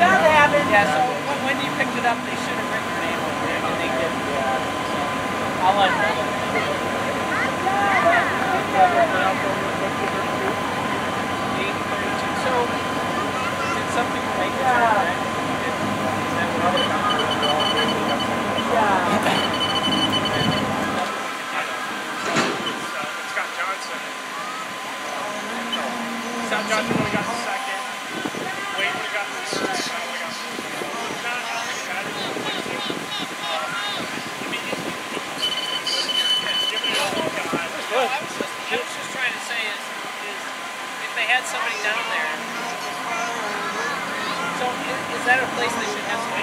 That happened. Yeah, so when you picked it up, they should have written your name on there, and they didn't. Yeah. I'll let her know. Did something make? Yeah. Scott Johnson. Scott Johnson, we got down there. So is, is that a place they should have some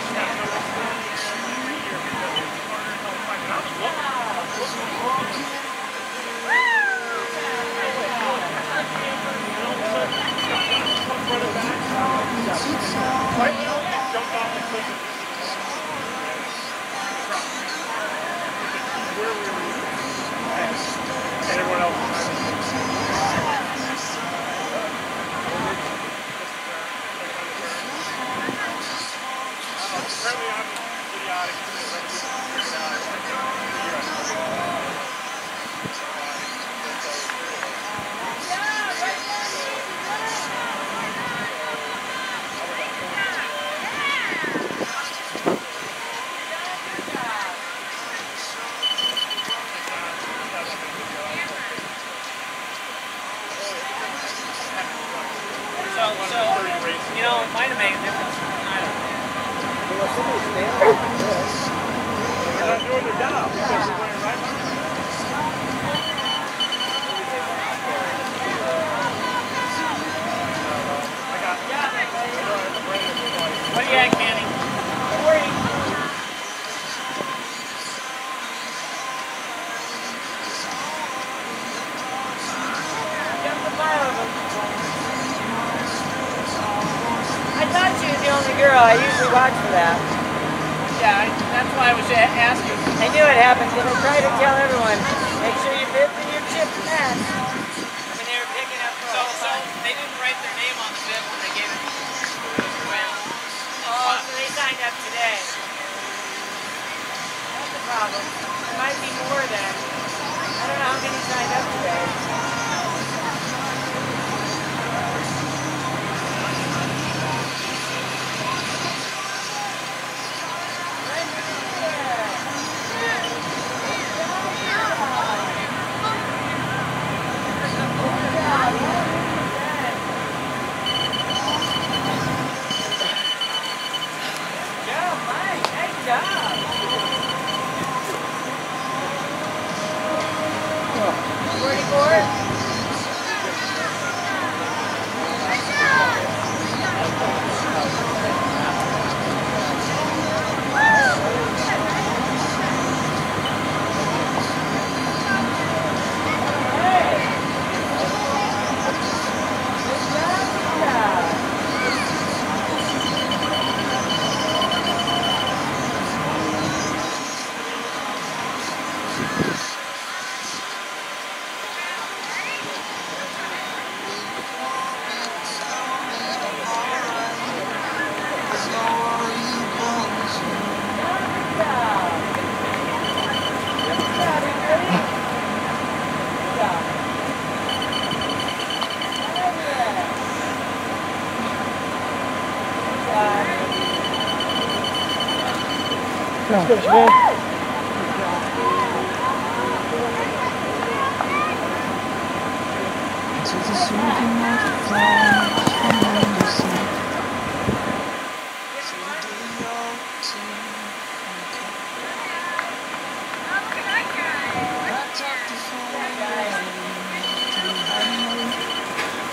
jumped off the cliff. They're not doing their job. It might be more than. I don't know how many signed up. Soothing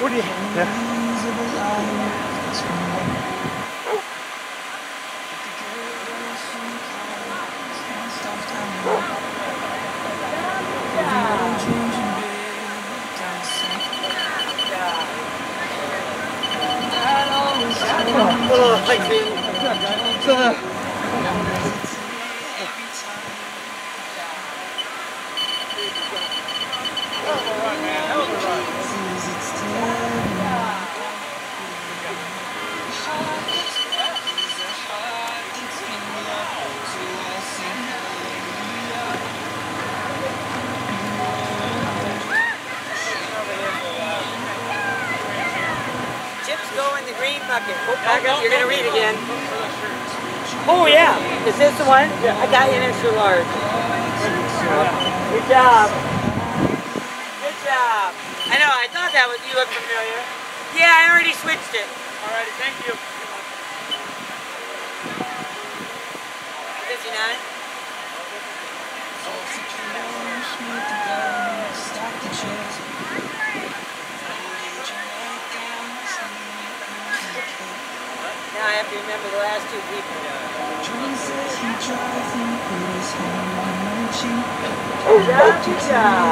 What do you have? Yeah. tỉnh thì Yeah. I got you an extra large. Good job. Good job. I know, I thought that was, you look familiar. Yeah, I already switched it. Alrighty, thank you. Yeah.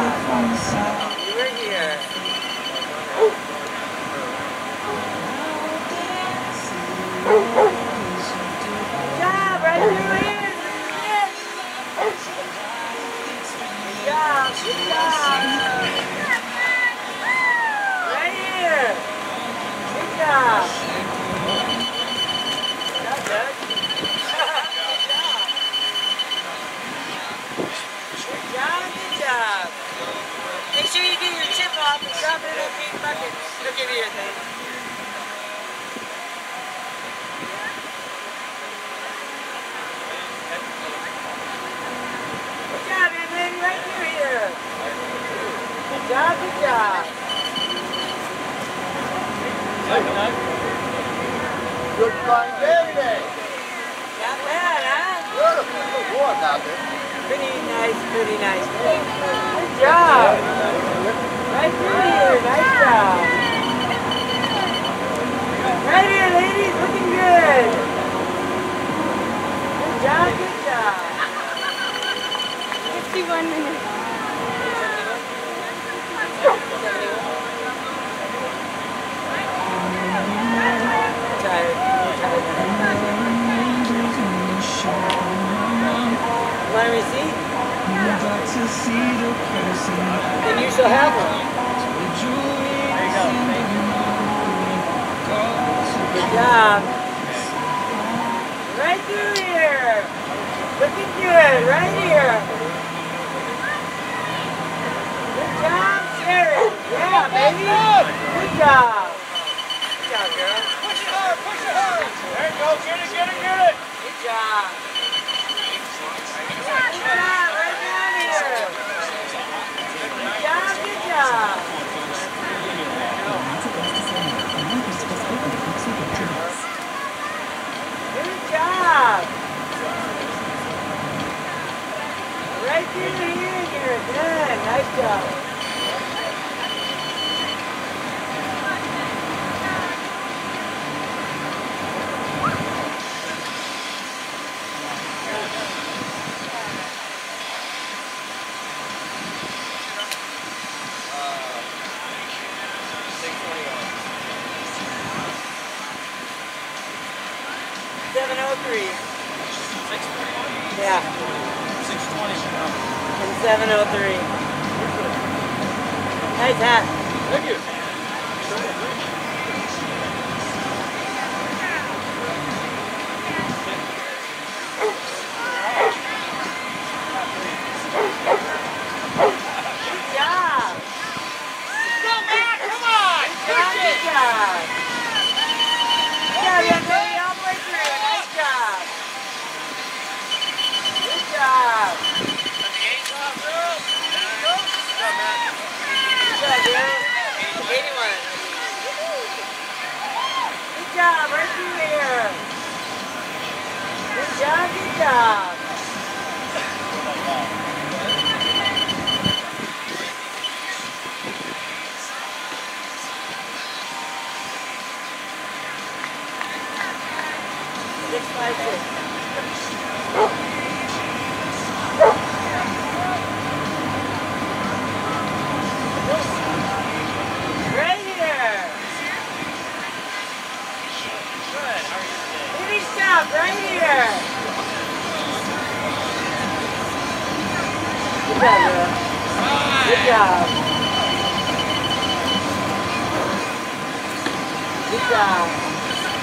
Nice job.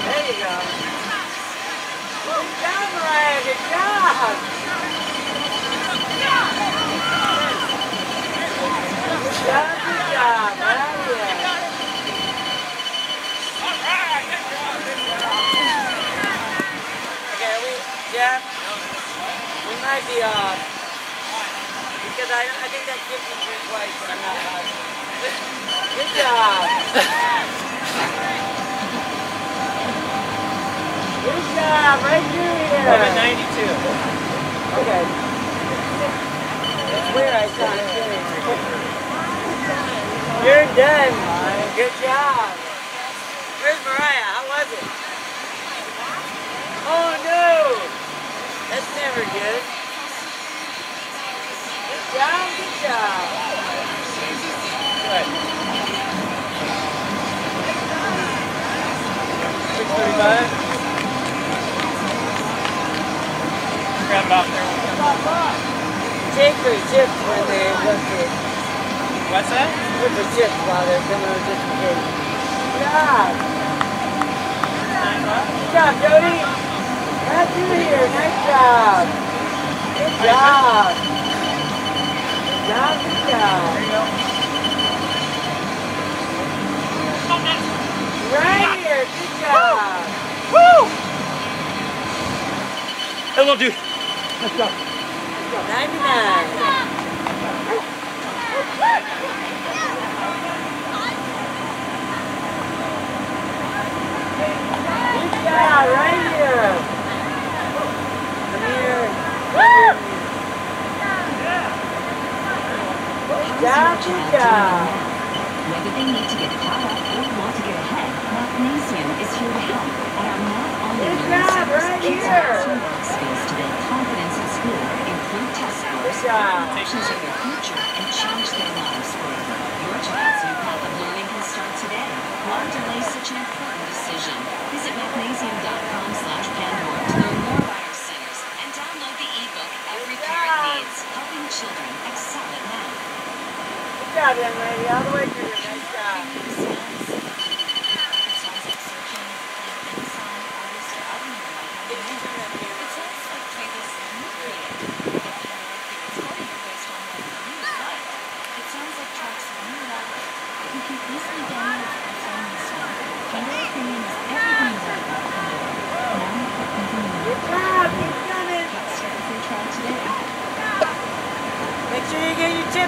There you go. Good job, Good job. Good job, good job. All right. Good job. Okay, we, yeah. Because I, I think that gives. Good job. Good job, right through here. 92. Okay. That's where I saw it. You're done. Good job. Where's Mariah? How was it? Oh no! That's never good. Good job, good job. Good. 635. Grab it off there. Take the chips when they look at What's that? Put the chips while they're coming to just in case. Good job. Good job, Jody. Through here. Nice job. Good job. Good job, good job. There you go. Right here. Good job. Woo! Hello, dude. 99. Good job, right here. Come here. Good job, good. Whether they need to get caught up or want to get ahead, is here to help. And our not right kids here. Good in their future, and change their lives forever. Your child's new path of learning can start today. Why delay such an important decision? Visit mathnasium.com slash Pandora to learn more about our centers and download the ebook Every Parent Needs, Helping Children Excel at Math. Good job, young lady. All the way through. Nice job. Good job. Keep coming. Make sure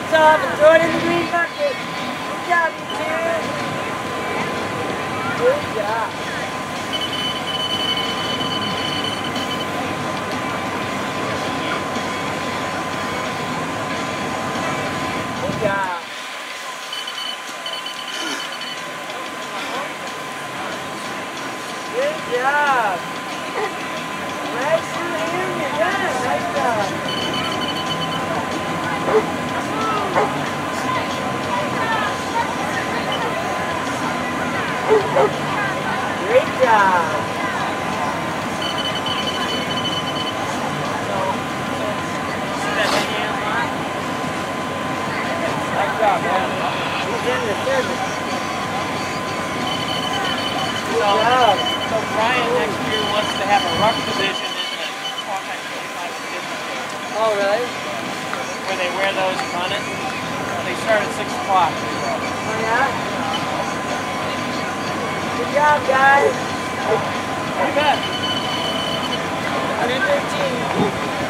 get off and throw it in the green bucket. Good job, you two. Good job. Good job. Good job. Right through here, you're done. Nice job. Great job. See that thing you unlocked? Nice job, man. He's in the service. Good So, job. so Brian next year wants to have a ruck division in the 25 division Oh, really? where they wear those and run it. They start at 6 o'clock. Oh, yeah? Good job, guys. You bet. 113.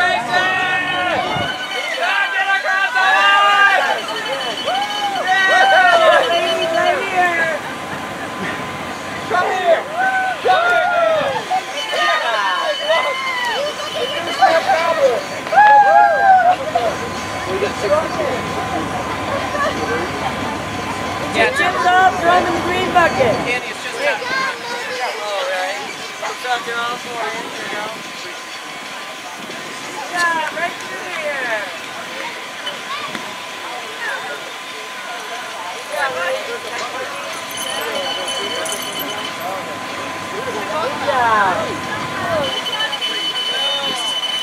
chips off, throw them in the green bucket. Kenny, it's just not. All right. Chips off, they're all four in. Here we go. Yeah, right through here. Yeah, right. Good job.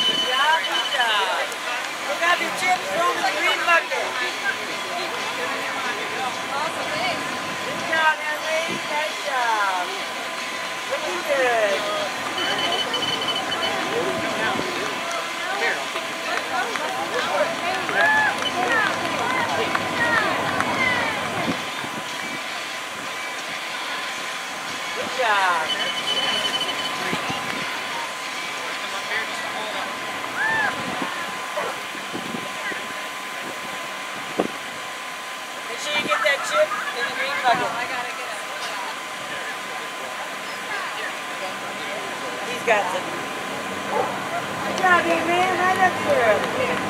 Good job, good job. Look up your chips, in the green bucket. Good job, young lady. Nice job. Looking good. Good job. Make sure you get that chip in the green bucket. I gotta get it. He's got some. Good job, man. Right up there.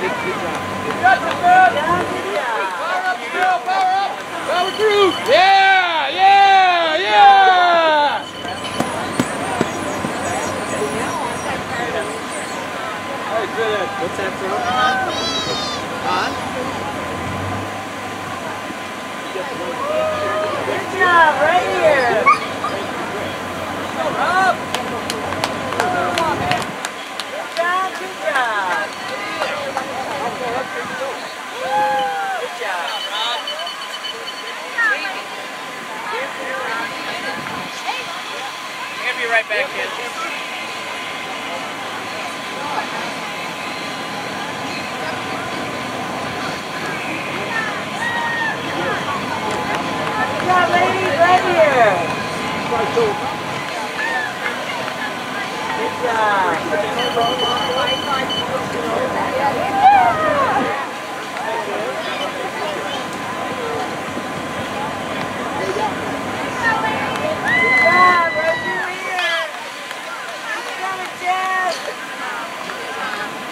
Good job, girl. Down, good job. Power up, girl, power up! Power through! Yeah, yeah, yeah! Hey, good. What's that from? Uh-huh. Huh? Good job, right here. Good job, good job. Good job. Be right back, kids. Job, ladies, right here. Good job. Good job, right through here. Keep coming, Chad.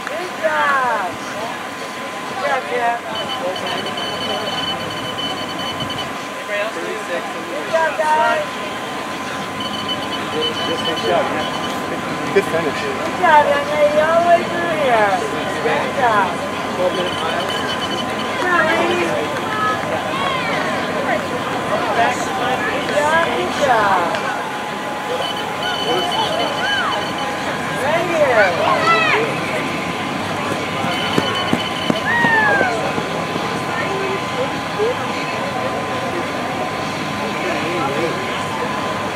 Good job. Good job, Chad. Anybody else? Good finish. Good job, young lady, all the way through here. Good job. 12 minute mile. Good job.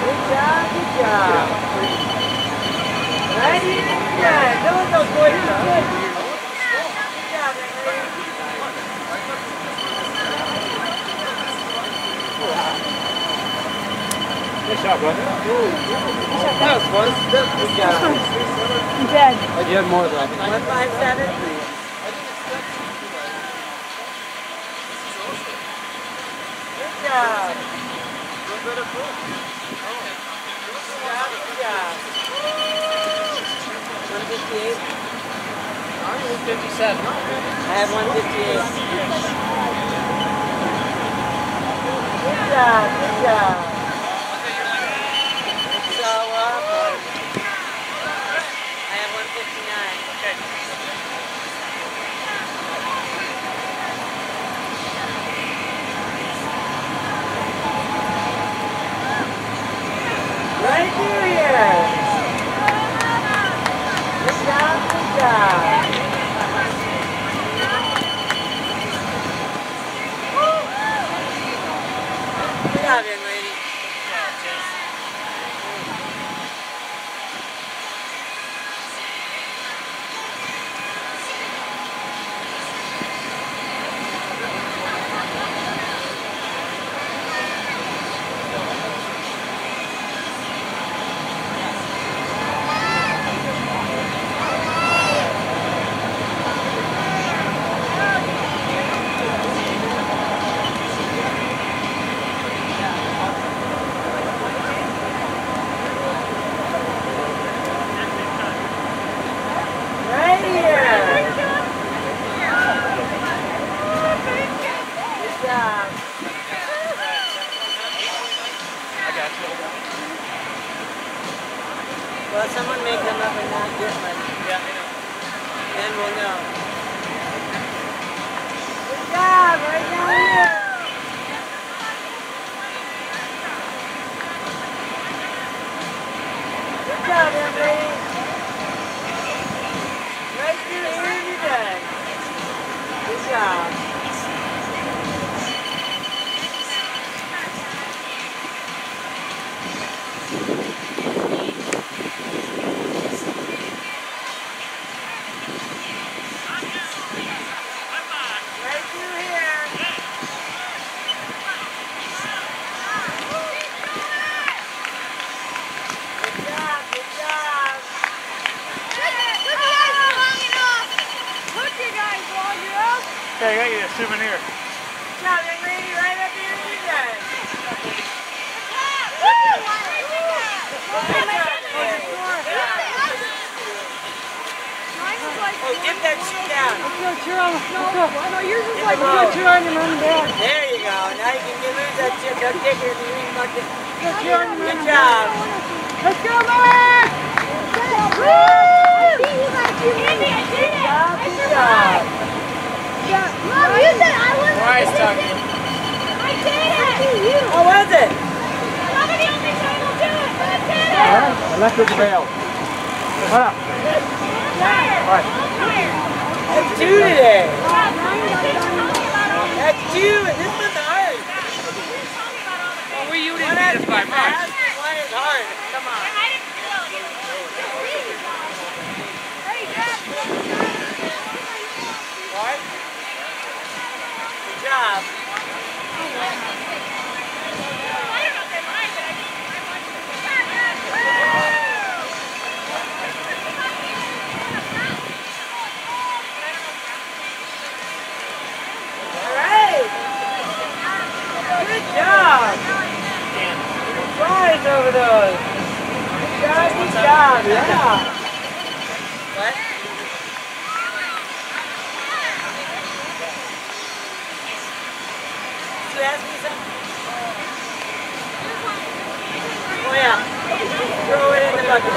Good job, good. Right here, good job. Don't go boys. Good. Good job, young lady. Nice shot, bro. That was fun. Good job. You had more left. One five seven. Good job. Good job, good job. Fifty-eight. Fifty-seven. I have one fifty-eight. Good job, good job. It's all up. I have one fifty-nine. Okay. Right through here. Good job, by much. hard. Come on. What? Good job. All right. Good job. Over those. Good job, good job, yeah. What? Oh yeah. Throw it in the bucket.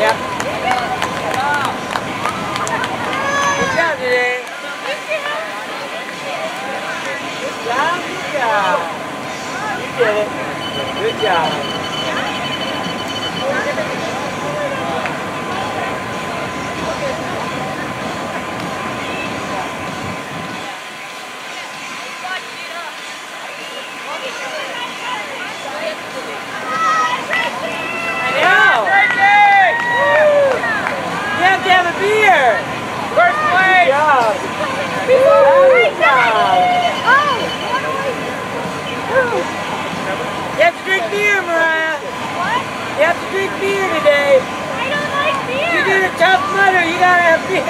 Yeah. Good job today. Good job. Good job. I know. You have to have a beer. First place! Good job. You have to drink beer, Mariah. You have to drink beer. You did a tough mudder, you gotta have beer.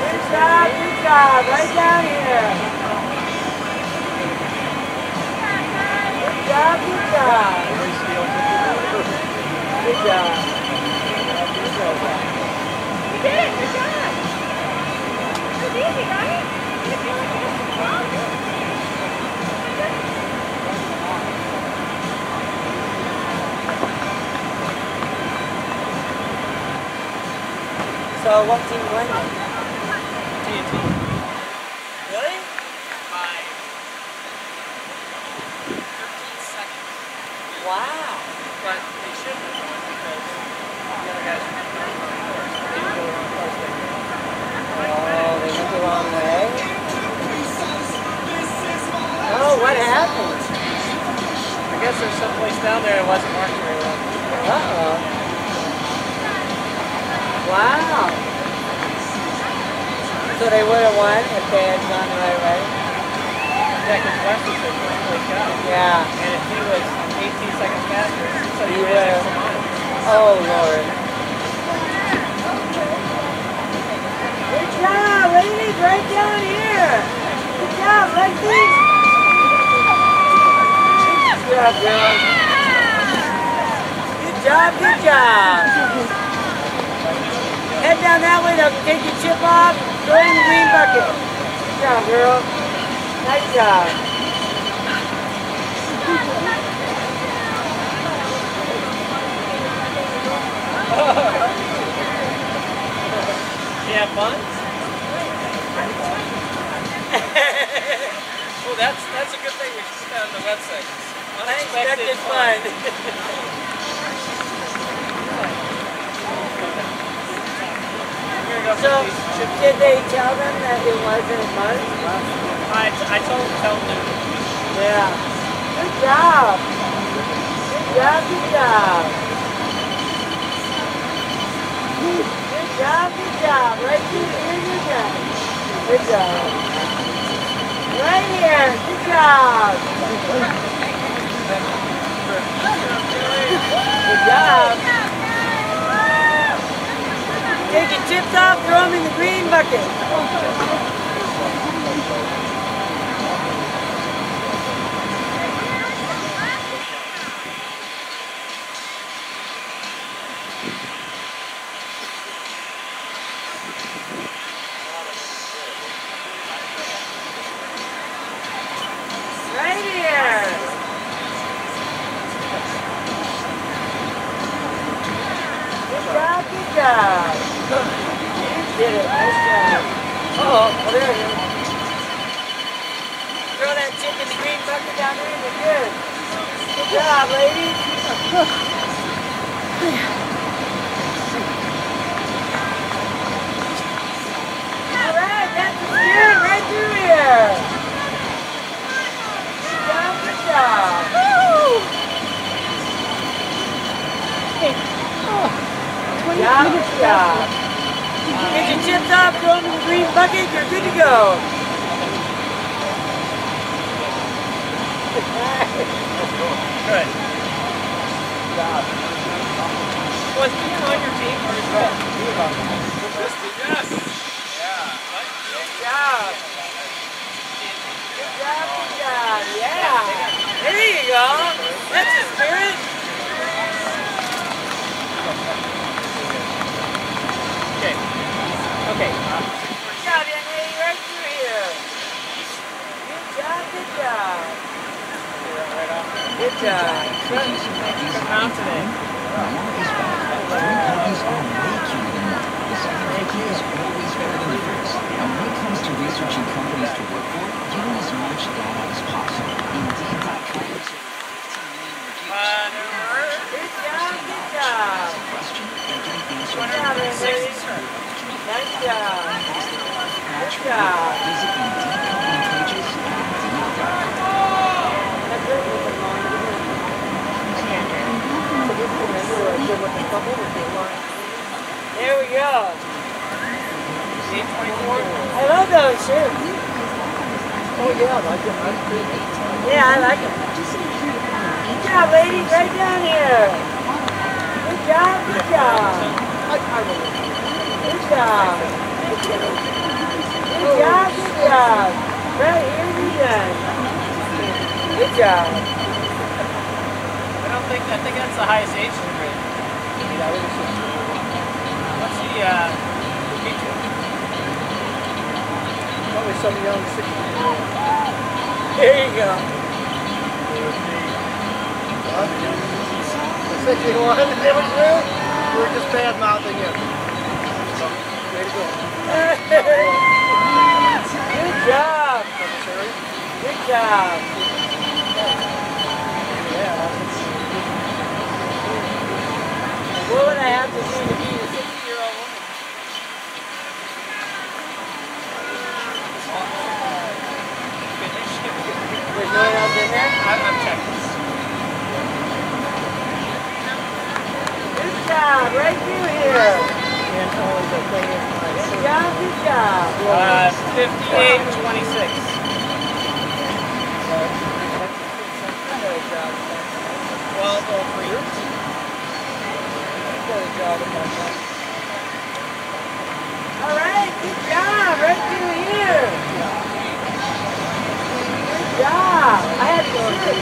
Good job, good job. Right down here. Good job, good job. Good job. So what team won? TNT. Really? By 13 seconds. Wow. But they shouldn't have won because the other guys were going on course. They didn't go around course. They Oh, they went the wrong way. Oh, what happened? I guess there's some place down there that wasn't marked very well. Uh-oh. Wow. So they would have won if they had gone the right way? Yeah, because Wes was their first place guy. Yeah. And if he was 18 seconds faster, so He he would've. Oh, Lord. Good job, ladies, right down here. Good job, Lexi. Good job, girls. Good job, good job head down that way, they'll take your chip off, throw in the green bucket. Good job, girl. Nice job. you have fun? well, that's that's a good thing we found on the website. Unexpected, Unexpected fun. fun. So, did they tell them that it wasn't fun? I, I told them Yeah. Good job. Good job, good job. Good job, good job. Right here, here you go. Good job. Right here. Good job. Good job. Take your chips off, throw them in the green bucket. Right here. Good job, good job. You did it. Nice job. Uh-oh. Oh, there it is. Throw that chip in the green bucket down there. You're good. Good job, ladies. All right, that's the spirit right through here. Good job, good job. Good job, good job. Get your chips off, throw them in the green bucket, you're good to go. Good. Was Ian on your team or is that? Yes. Yeah. Good job. Good job, good job. Yeah. There you go. That's the spirit. Okay. Okay. Good job, young lady, right through here. Good job, good job. Good job. Cookies and cookies Come out today. More is better. Three cookies are way cuter than one. The second cookie is always better than the first. And when it comes to researching companies to work for, getting as much data as possible. Indeed.com has over 15 million reviews. Good job, good job. Ask a question and get an answer. Good job, young There we go. I love those shirts. Oh, yeah, I like it. Yeah, I like them. Good job, ladies. Right down here. Good job, good job. Job. Good job, good job. Here, you done. Good job. I don't think, I think that's the highest age grade. What's the, uh? Probably some young 60 year old. There you go. The 61, it was you? You were just bad mouthing him. So, way to go. Good job. Good job. What would I have to do to be a 60 year old woman? There's no one else in there? I'm, I'm checking. Good job, right through here. And always a thing in my Good job, good job. Uh, 58 and 26. Twelve oh three. All right, good job, right through here. Good job. I had to sit.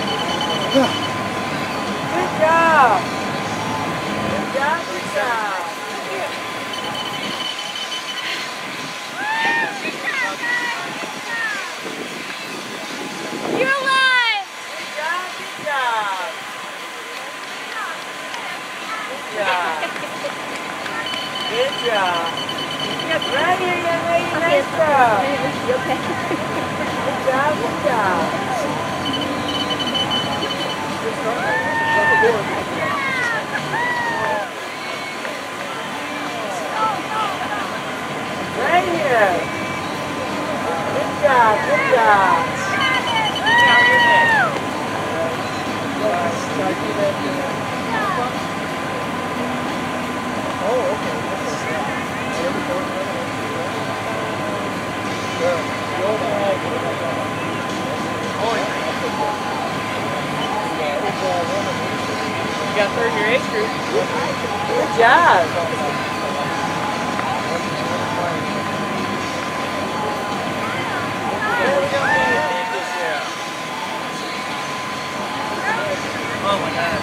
Good job. Good job, good job. Ninja. Get ready, Ninja. Okay. Good job, good job. Right here. Good job, good job. Oh, okay. You got third in age group. Good job. Oh my god.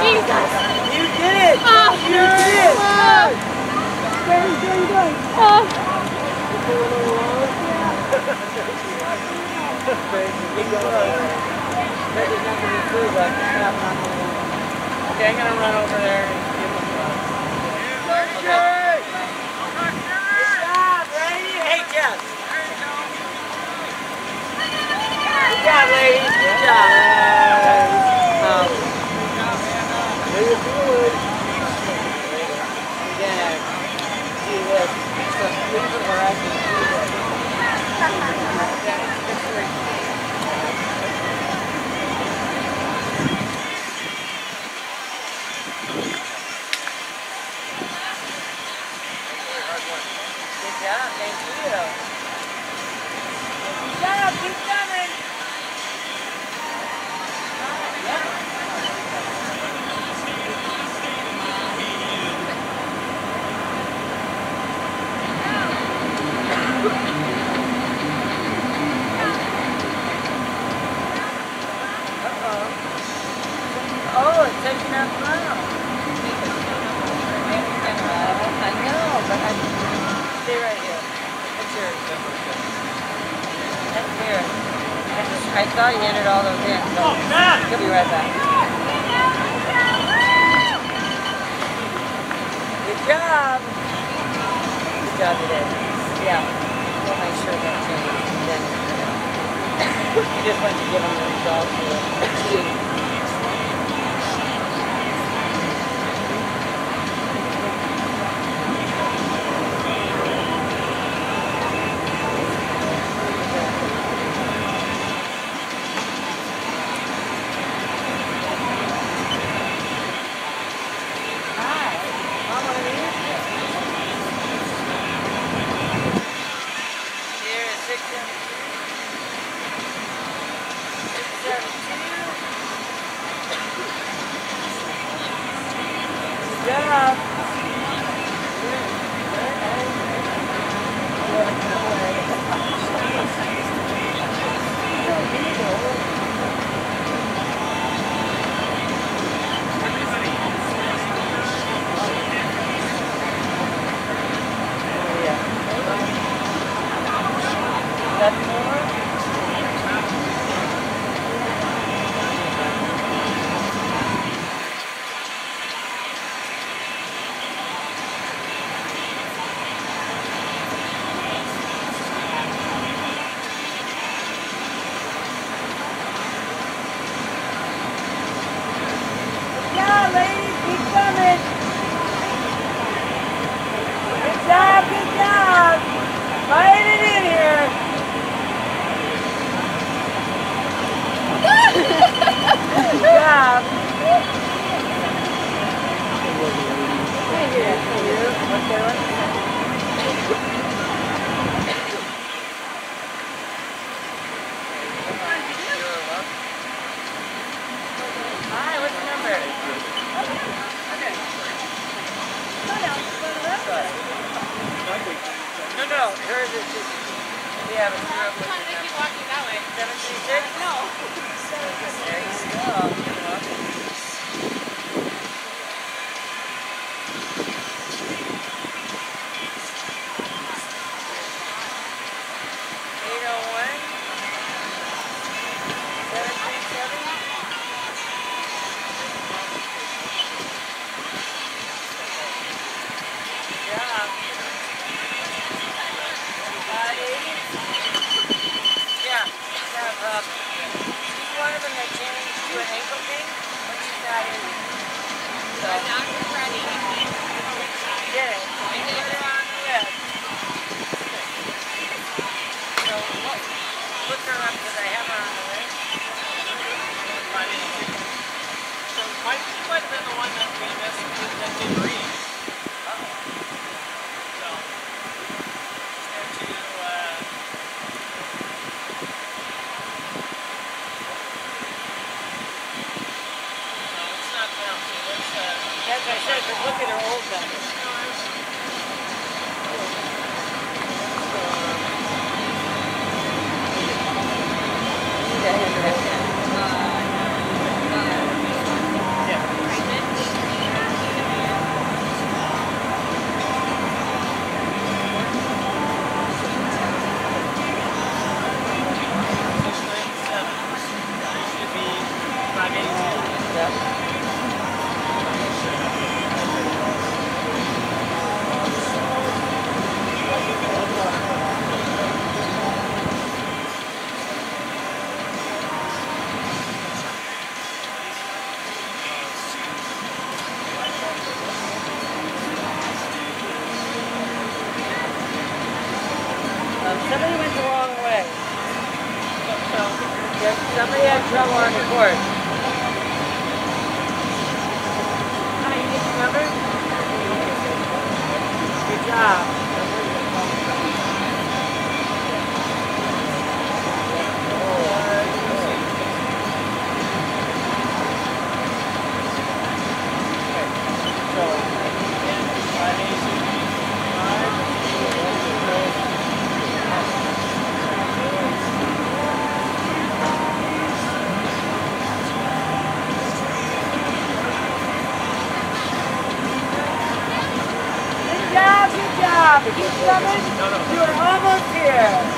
Jesus. You did it. Oh. You did it. Oh. Very, very good. Oh. Okay, I'm gonna run over there and give a Hey, Jess. Good job, ladies. Good job. sure. I, just, I thought he entered all those in, so oh, he'll be right back. Good job! Good job you did. Yeah, we'll make sure that changes. Then, you just want to give him the results. Um, somebody went the wrong way. There's somebody had trouble on the court. Hi, you get cover. Good job. Seven, you are almost here.